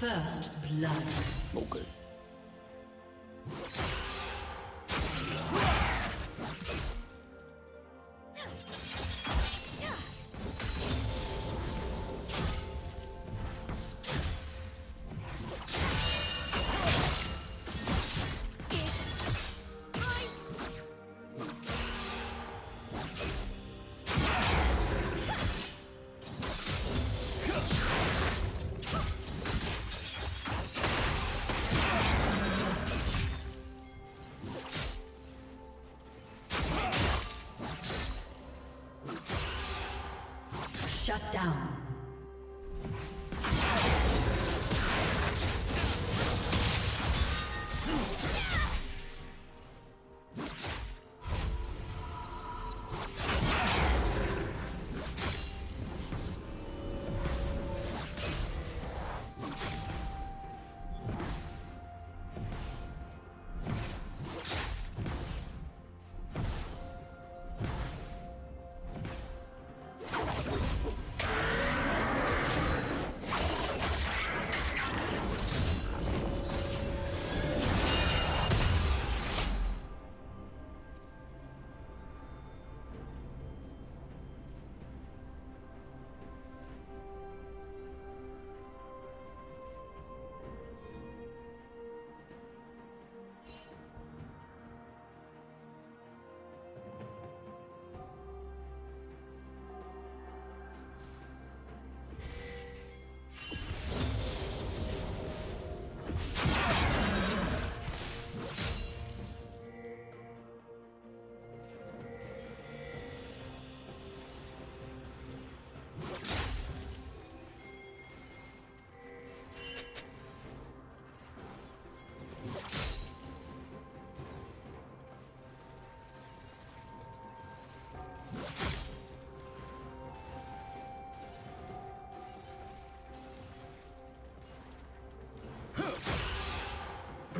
First blood. Shut down.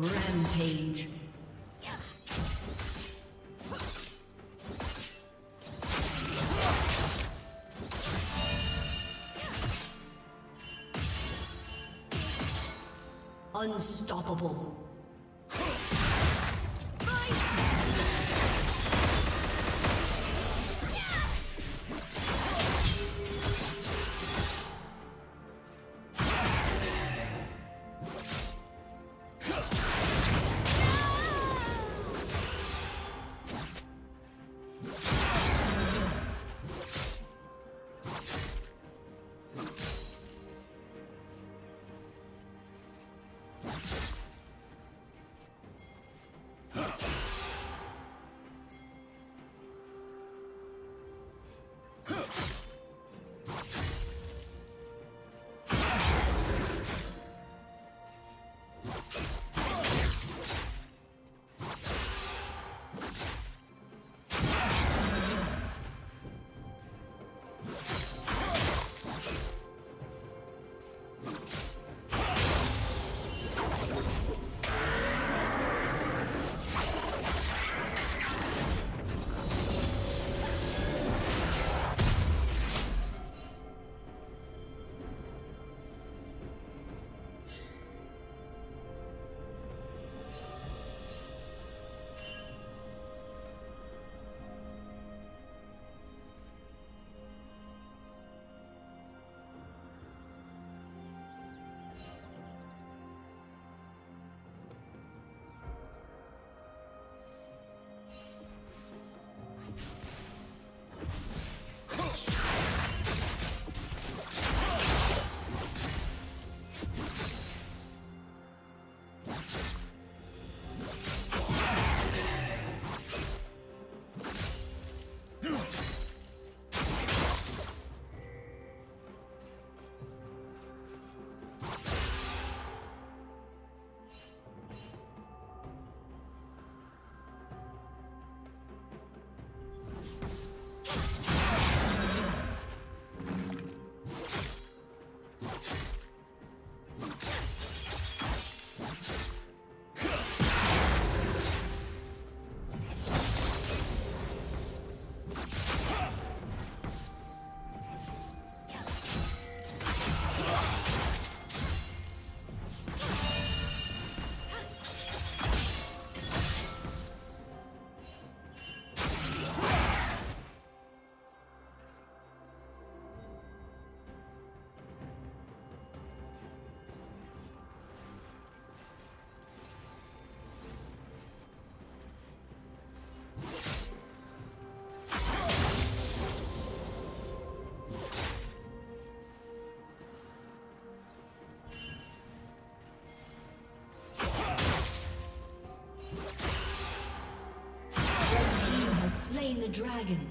Rampage. Unstoppable. Dragon.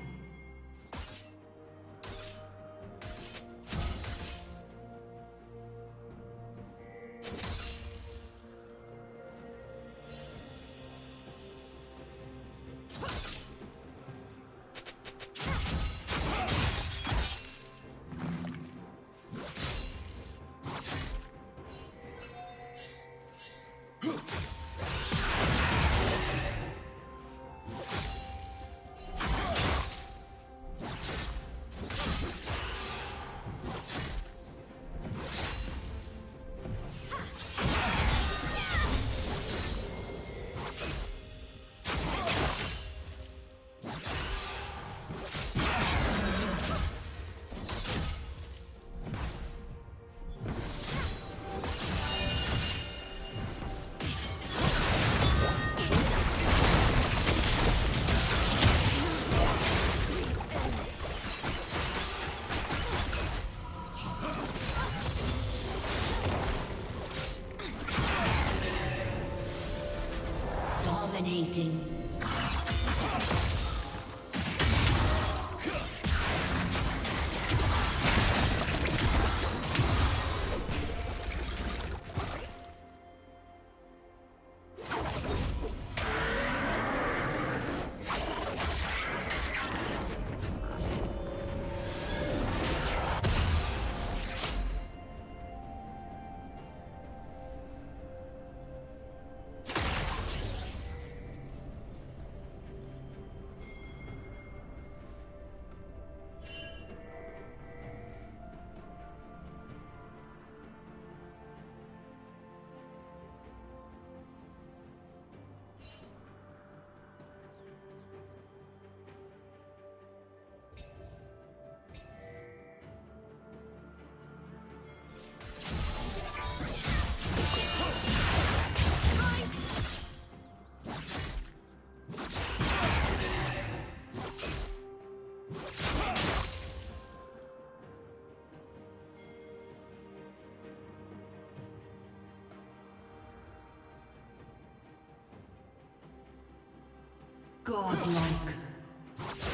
Godlike.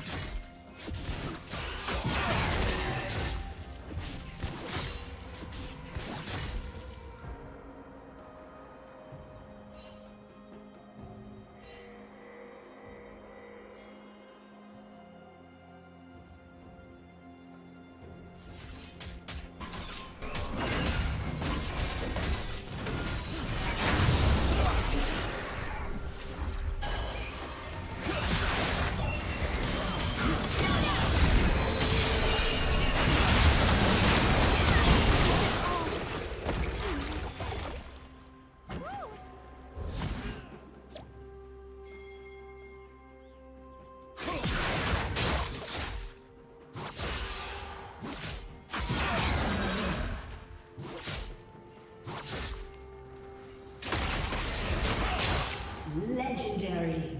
Legendary. Blue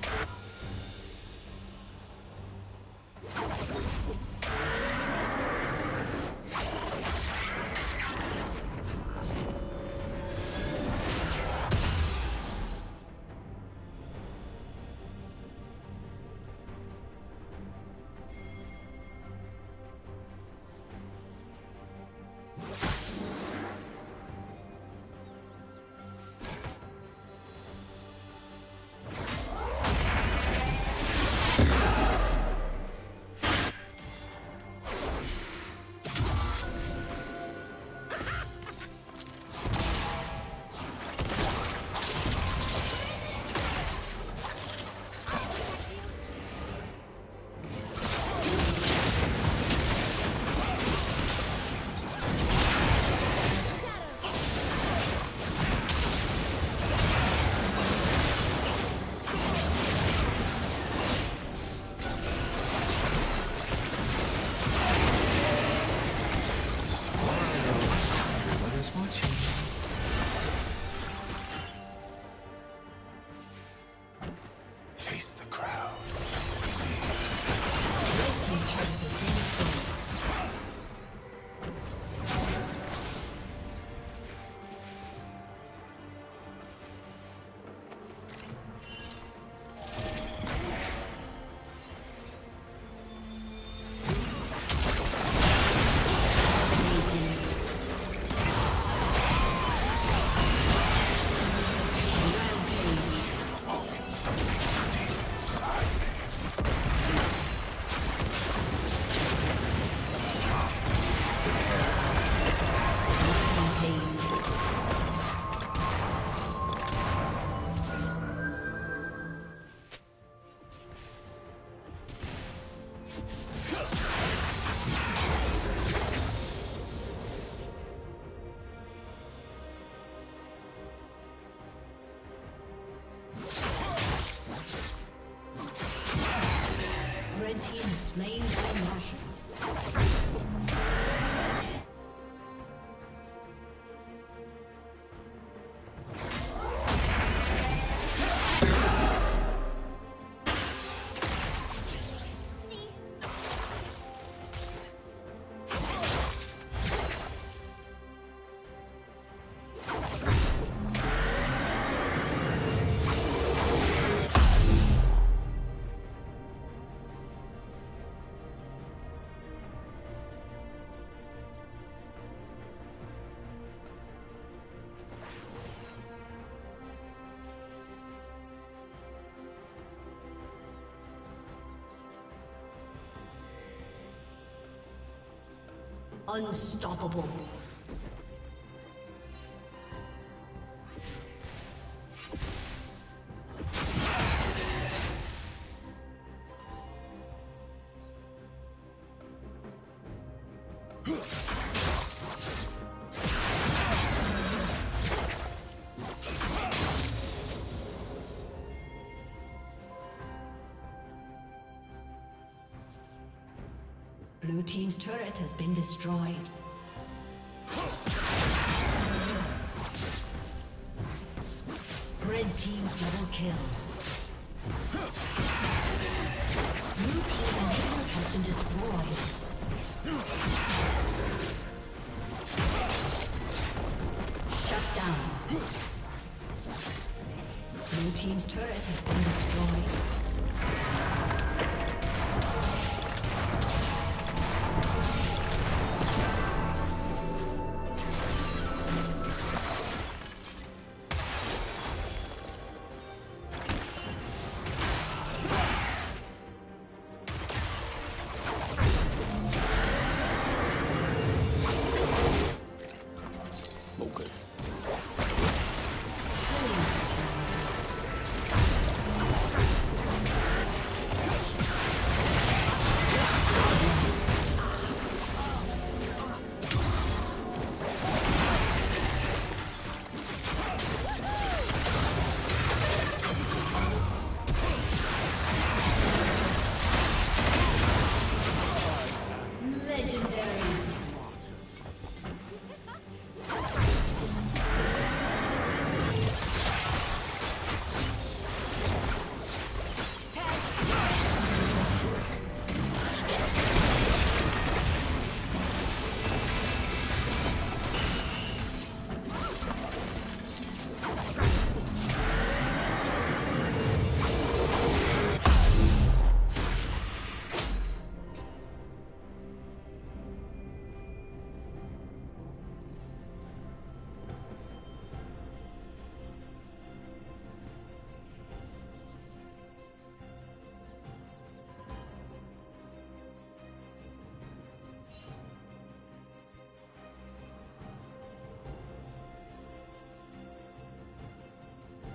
Unstoppable. Blue Team's turret has been destroyed. Red Team double kill. Blue Team turret has been destroyed. Shut down. Blue Team's turret has been destroyed. Legendary.